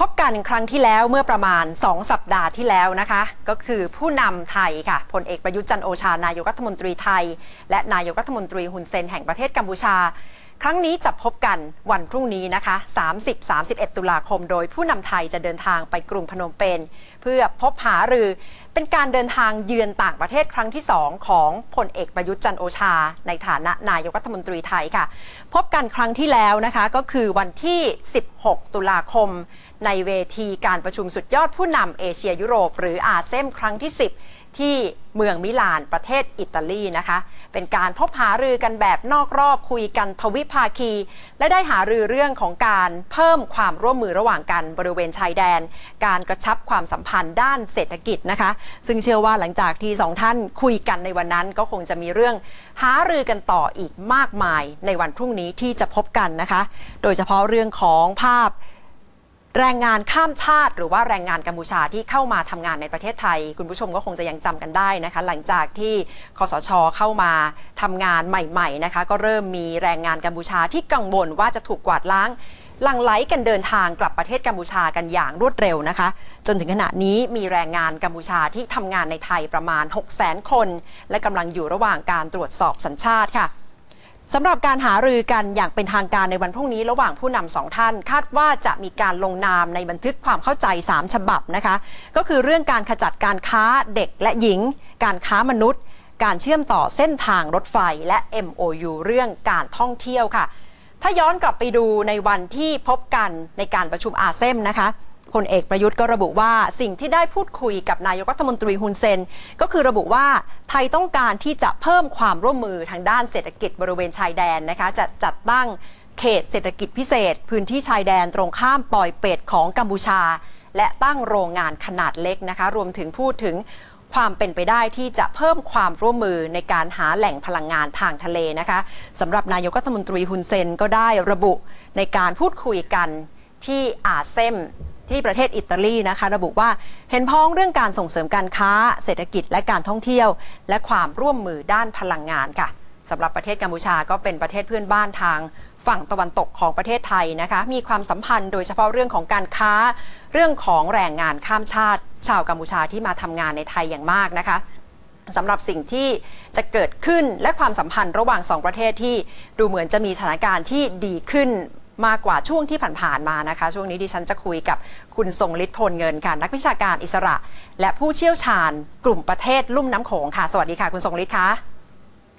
พบกันครั้งที่แล้วเมื่อประมาณ 2 สัปดาห์ที่แล้วนะคะ ก็คือผู้นำไทยค่ะพลเอกประยุทธ์จันโอชานายกรัฐมนตรีไทย และนายกรัฐมนตรีฮุนเซนแห่งประเทศกัมพูชา ครั้งนี้จะพบกันวันพรุ่งนี้นะคะ 30-31 ตุลาคม โดยผู้นำไทยจะเดินทางไปกรุงพนมเปญเพื่อพบหารือเป็นการเดินทางเยือนต่างประเทศครั้งที่ 2 ของพลเอกประยุทธ์จันโอชา ในฐานะนายกรัฐมนตรีไทยค่ะ พบกันครั้งที่แล้วนะคะก็คือวันที่ 16 ตุลาคม ในเวทีการประชุมสุดยอดผู้นำเอเชียยุโรป หรืออาเซมครั้งที่ 10 ที่เมืองมิลานประเทศอิตาลีนะคะ เป็นการพบหารือกันแบบนอกรอบคุยกันทวิภาคี และได้หารือเรื่องของการเพิ่มความร่วมมือระหว่างกันบริเวณชายแดน การกระชับความสัมพันธ์ด้านเศรษฐกิจนะคะ ซึ่งเชื่อว่าหลังจากที่สองท่านคุยกันในวันนั้นก็คงจะมีเรื่องหารือกันต่ออีกมากมายในวันพรุ่งนี้ที่จะพบกันนะคะ โดยเฉพาะเรื่องของภาพ แรงงานข้ามชาติ หรือว่าแรงงานกัมพูชาที่เข้ามาทำงานในประเทศไทย คุณผู้ชมก็คงจะยังจำกันได้นะคะ หลังจากที่คสชเข้ามาทำงานใหม่ๆนะคะ ก็เริ่มมีแรงงานกัมพูชาที่กังวลว่าจะถูกกวาดล้างหลังไหลกันเดินทางกลับประเทศกัมพูชากันอย่างรวดเร็วนะคะ จนถึงขณะนี้มีแรงงานกัมพูชาที่ทำงานในไทยประมาณ 6 0 0 0 0 0 คน และกำลังอยู่ระหว่างการตรวจสอบสัญชาติค่ะ สำหรับการหารือกันอย่างเป็นทางการในวันพรุ่งนี้ ระหว่างผู้นำสองท่าน คาดว่าจะมีการลงนามในบันทึกความเข้าใจ 3 ฉบับนะคะ ก็คือเรื่องการขจัดการค้าเด็กและหญิง การค้ามนุษย์ การเชื่อมต่อเส้นทางรถไฟและ MOU เรื่องการท่องเที่ยวค่ะ ถ้าย้อนกลับไปดูในวันที่พบกันในการประชุมอาเซมนะคะ พลเอกประยุทธ์ก็ระบุว่าสิ่งที่ได้พูดคุยกับนายกรัฐมนตรีฮุนเซน ก็คือระบุว่าไทยต้องการที่จะเพิ่มความร่วมมือทางด้านเศรษฐกิจบริเวณชายแดนนะคะจะจัดตั้งเขตเศรษฐกิจพิเศษ พื้นที่ชายแดนตรงข้ามปอยเป็ดของกัมพูชา และตั้งโรงงานขนาดเล็กนะคะ รวมถึงพูดถึงความเป็นไปได้ที่จะเพิ่มความร่วมมือในการหาแหล่งพลังงานทางทะเลนะคะสำหรับนายกรัฐมนตรีฮุนเซนก็ได้ระบุในการพูดคุยกันที่อาเซม ที่ประเทศอิตาลีนะคะ ระบุว่าเห็นพ้องเรื่องการส่งเสริมการค้า เศรษฐกิจและการท่องเที่ยว และความร่วมมือด้านพลังงานค่ะสำหรับประเทศกัมพูชาก็เป็นประเทศเพื่อนบ้านทางฝั่งตะวันตกของประเทศไทยนะคะ มีความสัมพันธ์โดยเฉพาะเรื่องของการค้า เรื่องของแรงงานข้ามชาติ ชาวกัมพูชาที่มาทำงานในไทยอย่างมากนะคะสำหรับสิ่งที่จะเกิดขึ้นและความสัมพันธ์ระหว่างสองประเทศที่ดูเหมือนจะมีสถานการณ์ที่ดีขึ้น มากกว่าช่วงที่ผ่านๆมานะคะ ช่วงนี้ดิฉันจะคุยกับคุณทรงฤทธิ์พลเงินค่ะนักวิชาการอิสระ และผู้เชี่ยวชาญกลุ่มประเทศลุ่มน้ำโขงค่ะ สวัสดีค่ะ คุณทรงฤทธิ์คะ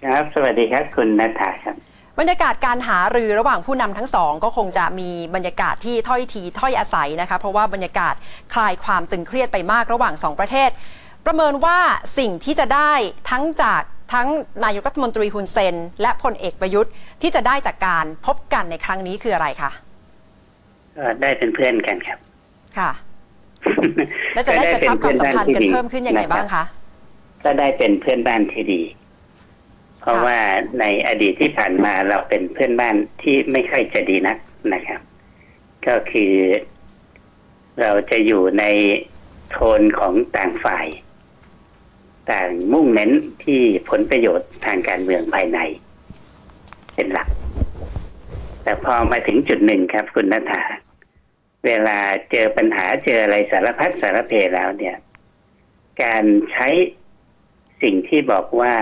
ครับ สวัสดีครับคุณนัทธาครับบรรยากาศการหารือระหว่างผู้นำทั้งสอง ก็คงจะมีบรรยากาศที่ถ้อยทีถ้อยอาศัยนะคะ เพราะว่าบรรยากาศคลายความตึงเครียดไปมากระหว่างสองประเทศ ประเมินว่าสิ่งที่จะได้ทั้งจาก ทั้งนายกรัฐมนตรีฮุนเซน และพลเอกประยุทธ์ที่จะได้จากการพบกันในครั้งนี้คืออะไรคะก็ได้เป็นเพื่อนกันครับ ค่ะ และจะได้กระชับความสัมพันธ์กันเพิ่มขึ้นยังไงบ้างคะก็ได้เป็นเพื่อนบ้านที่ดี เพราะว่าในอดีตที่ผ่านมาเราเป็นเพื่อนบ้านที่ไม่ค่อยจะดีนักนะครับ ก็คือเราจะอยู่ในโทนของต่างฝ่าย ต่างมุ่งเน้นที่ผลประโยชน์ทางการเมืองภายใน เป็นหลัก แต่พอมาถึงจุดหนึ่งครับ คุณนัทธาเวลาเจอปัญหาเจออะไรสารพัดสารเพแล้วเนี่ย การใช้สิ่งที่บอกว่า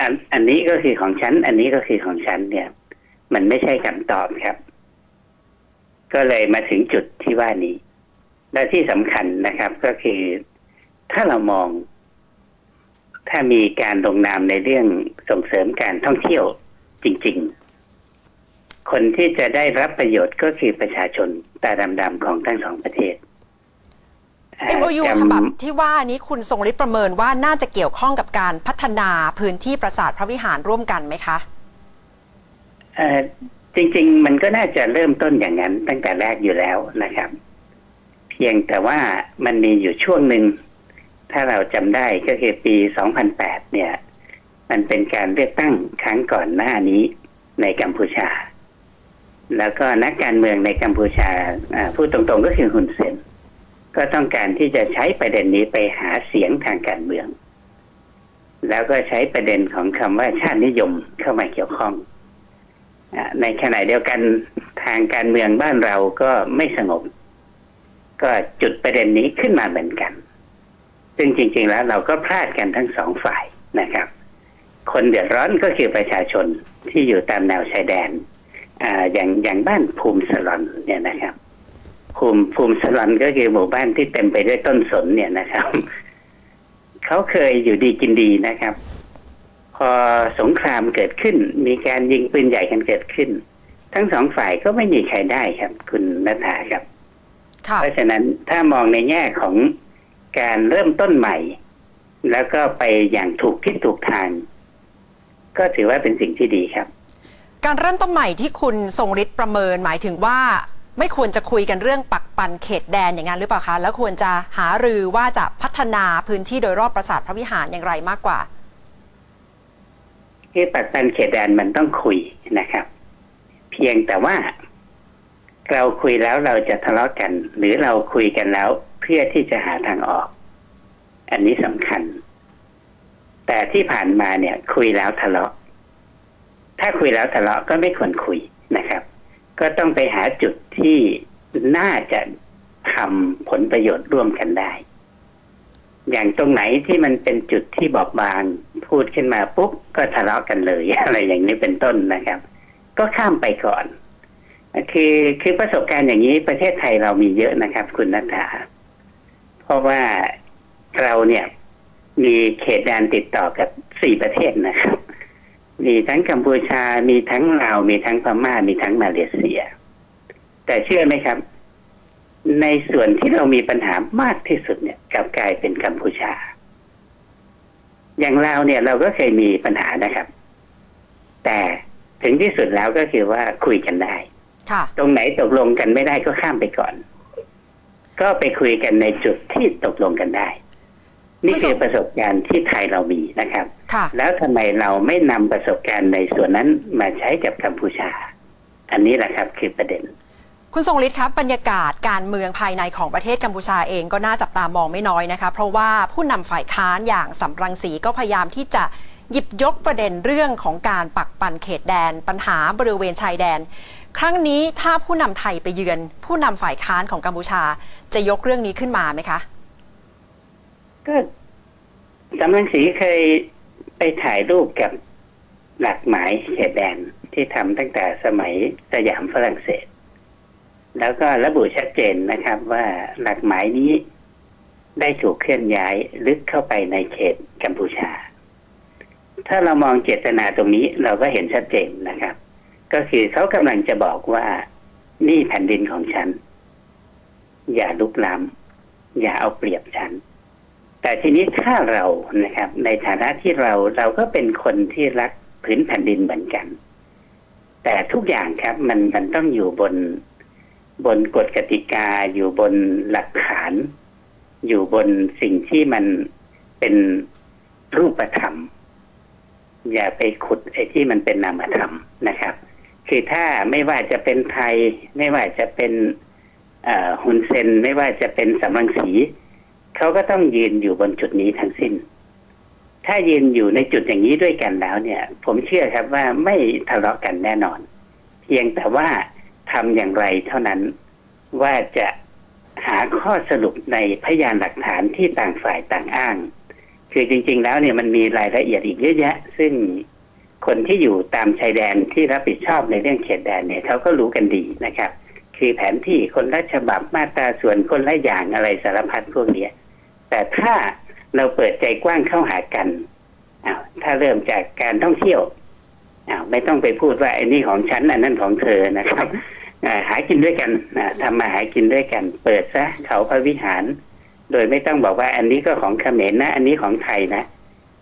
อันอันนี้ก็คือของฉัน อันนี้ก็คือของฉันเนี่ย มันไม่ใช่คำตอบครับ ก็เลยมาถึงจุดที่ว่านี้ และที่สำคัญนะครับก็คือถ้าเรามอง ถ้ามีการลงนามในเรื่องส่งเสริมการท่องเที่ยวจริง ๆ คนที่จะได้รับประโยชน์ก็คือประชาชนตาดำๆของทั้งสองประเทศ MOU จำฉบับที่ว่านี้คุณทรงฤทธิ์ประเมินว่าน่าจะเกี่ยวข้องกับการพัฒนาพื้นที่ปราสาทพระวิหารร่วมกันไหมคะเอ่อจริง ๆ มันก็น่าจะเริ่มต้นอย่างนั้นตั้งแต่แรกอยู่แล้วนะครับ เพียงแต่ว่ามันมีอยู่ช่วงหนึ่ง ถ้าเราจำได้ก็คือปี 2008 เนี่ย มันเป็นการเลือกตั้งครั้งก่อนหน้านี้ในกัมพูชา แล้วก็นักการเมืองในกัมพูชาพูดตรงๆก็คือฮุนเซนก็ต้องการที่จะใช้ประเด็นนี้ไปหาเสียงทางการเมือง แล้วก็ใช้ประเด็นของคำว่าชาตินิยมเข้ามาเกี่ยวข้องในขณะเดียวกันทางการเมืองบ้านเราก็ไม่สงบ ก็จุดประเด็นนี้ขึ้นมาเหมือนกัน ซึ่งจริง ๆ แล้วเราก็พลาดกันทั้งสองฝ่ายนะครับ คนเดือดร้อนก็คือประชาชนที่อยู่ตามแนวชายแดนอ่าอย่างอย่างบ้านภูมิสลอนเนี่ยนะครับ ภูมิภูมิสลอนก็คือหมู่บ้านที่เต็มไปด้วยต้นสนเนี่ยนะครับเขาเคยอยู่ดีกินดีนะครับ พอสงครามเกิดขึ้น มีการยิงปืนใหญ่กันเกิดขึ้น ทั้งสองฝ่ายก็ไม่มีใครได้ครับ คุณนัฐาครับค่ะเพราะฉะนั้นถ้ามองในแง่ของ การเริ่มต้นใหม่ แล้วก็ไปอย่างถูกทิศถูกทาง ก็ถือว่าเป็นสิ่งที่ดีครับ การเริ่มต้นใหม่ที่คุณทรงฤทธิ์ประเมินหมายถึงว่าไม่ควรจะคุยกันเรื่องปักปันเขตแดนอย่างนั้นหรือเปล่าคะ แล้วควรจะหารือว่าจะพัฒนาพื้นที่โดยรอบปราสาทพระวิหารอย่างไรมากกว่า ที่ปักตันเขตแดนมันต้องคุยนะครับ เพียงแต่ว่า เราคุยแล้วเราจะทะเลาะกัน หรือเราคุยกันแล้วเพื่อที่จะหาทางออก อันนี้สำคัญ แต่ที่ผ่านมาเนี่ย คุยแล้วทะเลาะ ถ้าคุยแล้วทะเลาะก็ไม่ควรคุยนะครับ ก็ต้องไปหาจุดที่น่าจะทำผลประโยชน์ร่วมกันได้ อย่างตรงไหนที่มันเป็นจุดที่บอบบางพูดขึ้นมาปุ๊บก็ทะเลาะกันเลย อะไรอย่างนี้เป็นต้นนะครับ ก็ข้ามไปก่อนคือคือประสบการณ์อย่างนี้ประเทศไทยเรามีเยอะนะครับ คุณนัทธา เพราะว่าเราเนี่ยมีเขตแดนติดต่อกับสี่ประเทศนะครับ มีทั้งกัมพูชา มีทั้งลาว มีทั้งพม่า มีทั้งมาเลเซีย แต่เชื่อไหมครับ ในส่วนที่เรามีปัญหามากที่สุดเนี่ยกลับกลายเป็นกัมพูชา อย่างลาวเนี่ยเราก็เคยมีปัญหานะครับ แต่ถึงที่สุดแล้วก็คือว่าคุยกันได้ค่ะตรงไหนตกลงกันไม่ได้ก็ข้ามไปก่อน ก็ไปคุยกันในจุดที่ตกลงกันได้ นี่คือประสบการณ์ที่ไทยเรามีนะครับค่ะแล้วทำไมเราไม่นำประสบการณ์ในส่วนนั้นมาใช้กับกัมพูชา อันนี้แหละครับคือประเด็น คุณทรงฤทธิ์ครับบรรยากาศการเมืองภายในของประเทศกัมพูชาเองก็น่าจับตามองไม่น้อยนะคะ เพราะว่าผู้นำฝ่ายค้านอย่างสำรังสีก็พยายามที่จะหยิบยกประเด็นเรื่องของการปักปันเขตแดน ปัญหาบริเวณชายแดน ครั้งนี้ถ้าผู้นำไทยไปเยือน ผู้นำฝ่ายค้านของกัมพูชา จะยกเรื่องนี้ขึ้นมาไหมคะ ก็สำนักสีเคยไปถ่ายรูปกับหลักหมายเขตแดนที่ทำตั้งแต่สมัยสยามฝรั่งเศส แล้วก็ระบุชัดเจนนะครับว่าหลักหมายนี้ได้ถูกเคลื่อนย้ายลึกเข้าไปในเขตกัมพูชา ถ้าเรามองเจตนาตรงนี้เราก็เห็นชัดเจนนะครับ ก็คือเขากำลังจะบอกว่า นี่แผ่นดินของฉัน อย่าลุกล้ำอย่าเอาเปรียบฉัน แต่ทีนี้ถ้าเรานะครับ ในฐานะที่เราเราก็เป็นคนที่รักพื้นแผ่นดินเหมือนกัน แต่ทุกอย่างครับ มันมันต้องอยู่บนบนกฎกติกาอยู่บนหลักฐาน อยู่บนสิ่งที่มันเป็นรูปธรรม อย่าไปขุดไอ้ที่มันเป็นนามธรรมนะครับ คือถ้าไม่ว่าจะเป็นไทย ไม่ว่าจะเป็นฮุนเซนไม่ว่าจะเป็นสำรังสีเขาก็ต้องยืนอยู่บนจุดนี้ทั้งสิ้น ถ้ายืนอยู่ในจุดอย่างนี้ด้วยกันแล้วเนี่ย ผมเชื่อครับว่าไม่ทะเลาะกันแน่นอน เพียงแต่ว่าทำอย่างไรเท่านั้นว่าจะหาข้อสรุปในพยานหลักฐานที่ต่างฝ่ายต่างอ้าง คือจริง ๆ แล้วเนี่ยมันมีรายละเอียดอีกเยอะแยะ ซึ่ง คนที่อยู่ตามชายแดนที่รับผิดชอบในเรื่องเขตแดนเนี่ยเขาก็รู้กันดีนะครับ คือแผนที่คนละฉบับมาตราส่วนคนละอย่างอะไรสารพัดพวกเนี้ยแต่ถ้าเราเปิดใจกว้างเข้าหากันอ้าวถ้าเริ่มจากการท่องเที่ยวอ้าวไม่ต้องไปพูดว่าไอ้นี่ของฉันอันนั้นของเธอนะครับอาหากินด้วยกันอ่าทำมาหากินด้วยกัน เปิดซะเขาพระวิหาร โดยไม่ต้องบอกว่าอันนี้ก็ของเขมรนะ อันนี้ของไทยนะ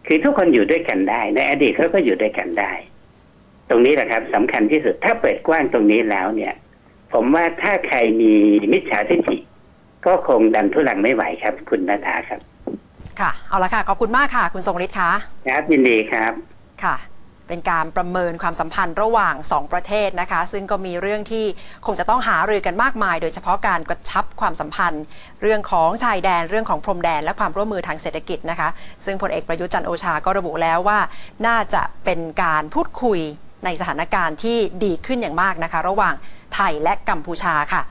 คือทุกคนอยู่ด้วยกันได้ ในอดีตเขาก็อยู่ด้วยกันได้ ตรงนี้แหละครับสำคัญที่สุดถ้าเปิดกว้างตรงนี้แล้วเนี่ย ผมว่าถ้าใครมีมิจฉาทิฏฐิก็คงดันทุลังไม่ไหวครับ คุณนาธาครับ ค่ะ เอาละค่ะ ขอบคุณมากค่ะ คุณทรงฤทธิ์คะครับยินดีครับค่ะ เป็นการประเมินความสัมพันธ์ระหว่าง 2 ประเทศนะคะ ซึ่งก็มีเรื่องที่คงจะต้องหารือกันมากมาย โดยเฉพาะการกระชับความสัมพันธ์ เรื่องของชายแดน เรื่องของพรมแดน และความร่วมมือทางเศรษฐกิจนะคะ ซึ่งพลเอกประยุทธ์จันโอชาก็ระบุแล้วว่า น่าจะเป็นการพูดคุยในสถานการณ์ที่ดีขึ้นอย่างมากนะคะ ระหว่างไทยและกัมพูชาค่ะ